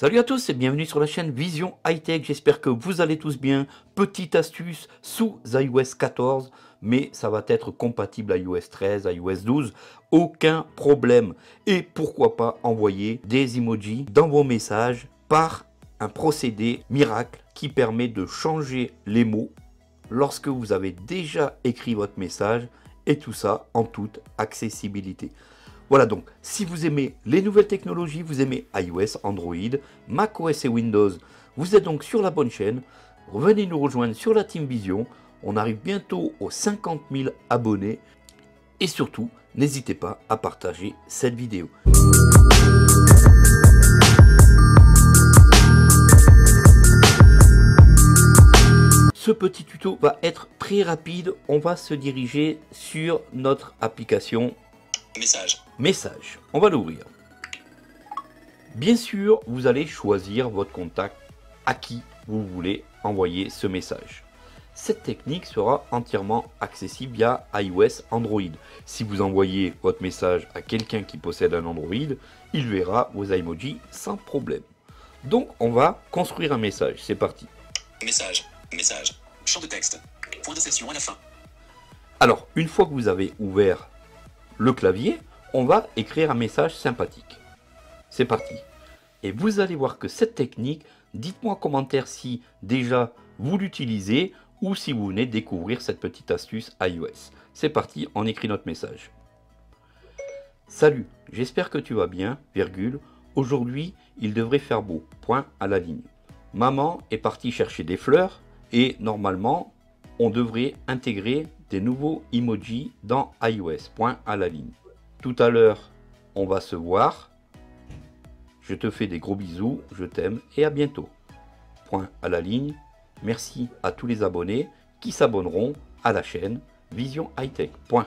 Salut à tous et bienvenue sur la chaîne Vision High Tech. J'espère que vous allez tous bien. Petite astuce sous iOS 14, mais ça va être compatible iOS 13, à iOS 12. Aucun problème. Et pourquoi pas envoyer des emojis dans vos messages par un procédé miracle qui permet de changer les mots lorsque vous avez déjà écrit votre message et tout ça en toute accessibilité. Voilà donc, si vous aimez les nouvelles technologies, vous aimez iOS, Android, macOS et Windows, vous êtes donc sur la bonne chaîne. Venez nous rejoindre sur la Team Vision. On arrive bientôt aux 50 000 abonnés. Et surtout, n'hésitez pas à partager cette vidéo. Ce petit tuto va être très rapide. On va se diriger sur notre application Message. Message. On va l'ouvrir. Bien sûr, vous allez choisir votre contact à qui vous voulez envoyer ce message. Cette technique sera entièrement accessible via iOS Android. Si vous envoyez votre message à quelqu'un qui possède un Android, il verra vos emojis sans problème. Donc on va construire un message. C'est parti. Message. Message. Champ de texte. Point de session à la fin. Alors, une fois que vous avez ouvert le clavier, on va écrire un message sympathique. C'est parti. Et vous allez voir que cette technique, dites-moi en commentaire si déjà vous l'utilisez ou si vous venez découvrir cette petite astuce iOS. C'est parti, on écrit notre message. Salut, j'espère que tu vas bien, virgule. Aujourd'hui, il devrait faire beau, point à la ligne. Maman est partie chercher des fleurs et normalement, on devrait intégrer des nouveaux emojis dans iOS. Point à la ligne. Tout à l'heure, on va se voir. Je te fais des gros bisous, je t'aime et à bientôt. Point à la ligne. Merci à tous les abonnés qui s'abonneront à la chaîne Vision High Tech. Point.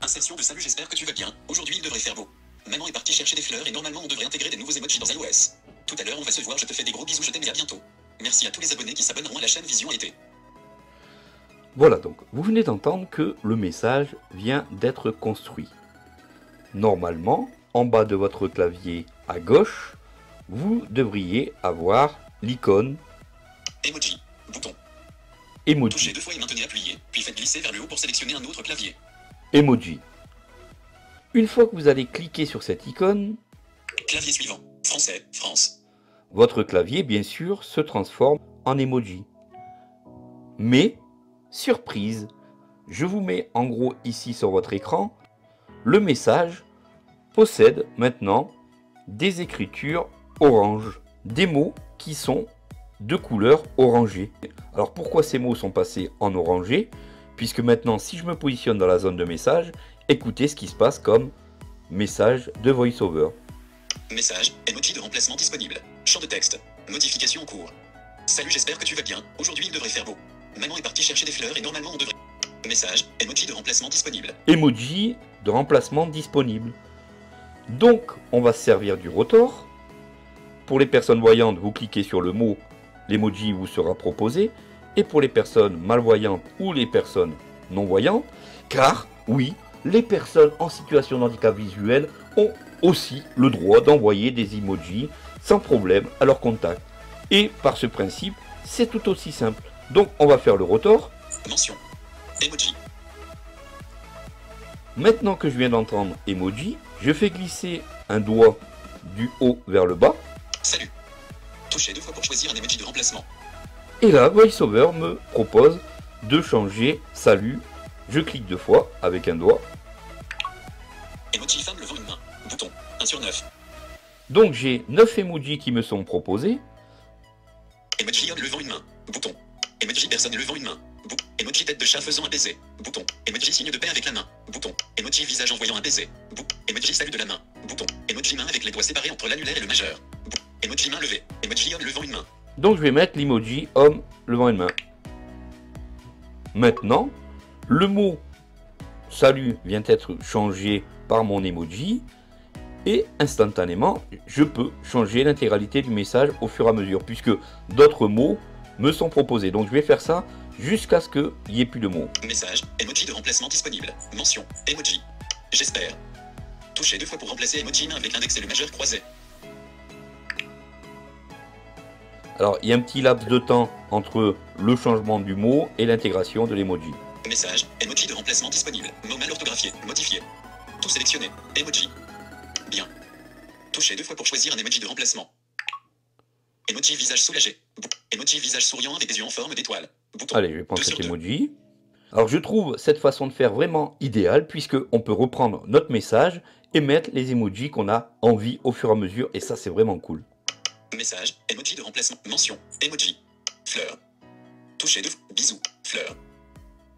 Insertion de salut, j'espère que tu vas bien. Aujourd'hui, il devrait faire beau. Maman est partie chercher des fleurs et normalement, on devrait intégrer des nouveaux emojis dans iOS. Tout à l'heure, on va se voir, je te fais des gros bisous, je t'aime et à bientôt. Merci à tous les abonnés qui s'abonneront à la chaîne Vision IT. Voilà donc, vous venez d'entendre que le message vient d'être construit. Normalement, en bas de votre clavier à gauche, vous devriez avoir l'icône Emoji. Bouton. emoji. Touchez deux fois et maintenez appuyé. Puis faites glisser vers le haut pour sélectionner un autre clavier. emoji. Une fois que vous allez cliquer sur cette icône, Clavier suivant. Français. France. Votre clavier, bien sûr, se transforme en emoji. Mais, surprise, je vous mets en gros ici sur votre écran, le message possède maintenant des écritures orange, des mots qui sont de couleur orangée. Alors pourquoi ces mots sont passés en orangé? Puisque maintenant, si je me positionne dans la zone de message, écoutez ce qui se passe comme message de VoiceOver. Message. Emoji de remplacement disponible. De texte. Modification en cours. Salut, j'espère que tu vas bien. Aujourd'hui, il devrait faire beau. Maman est partie chercher des fleurs et normalement, on devrait. Message. Emoji de remplacement disponible. emoji de remplacement disponible. Donc, on va se servir du rotor. Pour les personnes voyantes, vous cliquez sur le mot, l'emoji vous sera proposé. Et pour les personnes malvoyantes ou les personnes non-voyantes, car oui, les personnes en situation de handicap visuel ont aussi le droit d'envoyer des emojis sans problème à leur contact. Et par ce principe, c'est tout aussi simple. Donc, on va faire le rotor. Mention. Emoji. Maintenant que je viens d'entendre emoji, je fais glisser un doigt du haut vers le bas. Salut. Touchez deux fois pour choisir un emoji de remplacement. Et là, VoiceOver me propose de changer salut. Je clique deux fois avec un doigt. Emoji femme levant une main. Bouton. 1 sur 9. Donc j'ai 9 emojis qui me sont proposés. Emoji homme levant une main. Bouton. Emoji personne levant une main. Bou Emoji tête de chat faisant un baiser. Bouton. Emoji signe de paix avec la main. Bouton. Emoji visage envoyant un baiser. Bou Emoji salut de la main. Bouton. Emoji main avec les doigts séparés entre l'annulaire et le majeur. Bou Emoji main levée. Emoji homme levant une main. Donc je vais mettre l'emoji homme levant une main. Maintenant, le mot salut vient être changé par mon emoji et instantanément, je peux changer l'intégralité du message au fur et à mesure puisque d'autres mots me sont proposés. Donc je vais faire ça jusqu'à ce qu'il n'y ait plus de mots. Message. Emoji de remplacement disponible. Mention. Emoji. J'espère. Touchez deux fois pour remplacer emoji avec l'index et le majeur croisé. Alors, il y a un petit laps de temps entre le changement du mot et l'intégration de l'emoji. Message, emoji de remplacement disponible. Mot mal orthographié, modifié. Tout sélectionné. Emoji. Bien. Touchez deux fois pour choisir un emoji de remplacement. Emoji visage soulagé. Emoji visage souriant avec des yeux en forme d'étoile. Bouton. Allez, je vais prendre cet emoji. Alors, je trouve cette façon de faire vraiment idéale puisque on peut reprendre notre message et mettre les emojis qu'on a envie au fur et à mesure et ça, c'est vraiment cool. Message, emoji de remplacement. Mention, emoji. Fleur. Touchez deux fois. Bisous. Fleur.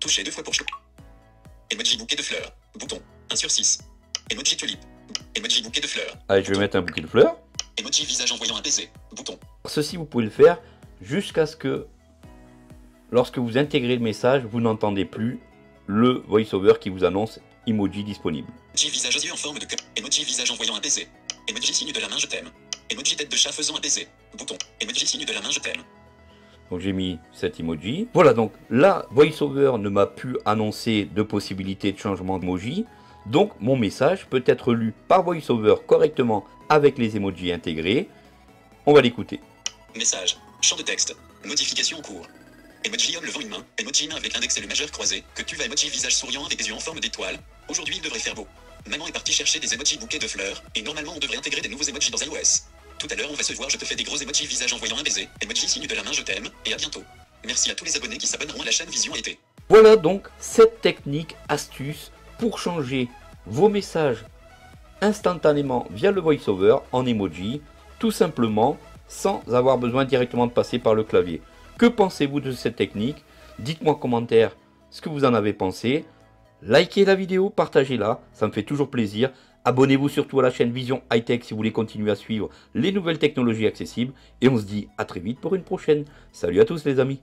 Touchez deux fois pour choisir. Emoji bouquet de fleurs. Bouton. 1 sur 6. Emoji tulipe. Emoji bouquet de fleurs. Allez, je vais mettre un bouquet de fleurs. Emoji visage envoyant un baiser. Bouton. Ceci, vous pouvez le faire jusqu'à ce que, lorsque vous intégrez le message, vous n'entendez plus le voiceover qui vous annonce emoji disponible. Emoji visage yeux en forme de cœur. Emoji visage envoyant un baiser. Emoji signe de la main je t'aime. Emoji tête de chat faisant un baiser. Bouton. Emoji signe de la main je t'aime. Donc j'ai mis cet emoji. Voilà, donc là, VoiceOver ne m'a plus annoncé de possibilité de changement d'emoji. Donc mon message peut être lu par VoiceOver correctement avec les emojis intégrés. On va l'écouter. Message. Champ de texte. Modification en cours. Emoji homme levant une main. Emoji main avec l'index et le majeur croisé. Que tu vas emoji visage souriant avec des yeux en forme d'étoile. Aujourd'hui il devrait faire beau. Maman est partie chercher des emojis bouquets de fleurs. Et normalement on devrait intégrer des nouveaux emojis dans iOS. Tout à l'heure on va se voir, je te fais des gros emojis visage envoyant un baiser. Emoji signe de la main je t'aime. Et à bientôt. Merci à tous les abonnés qui s'abonneront à la chaîne Vision été. Voilà donc cette technique, astuce pour changer vos messages instantanément via le VoiceOver en emoji, tout simplement sans avoir besoin directement de passer par le clavier. Que pensez-vous de cette technique? Dites-moi en commentaire ce que vous en avez pensé. Likez la vidéo, partagez-la, ça me fait toujours plaisir. Abonnez-vous surtout à la chaîne Vision High Tech si vous voulez continuer à suivre les nouvelles technologies accessibles. Et on se dit à très vite pour une prochaine. Salut à tous les amis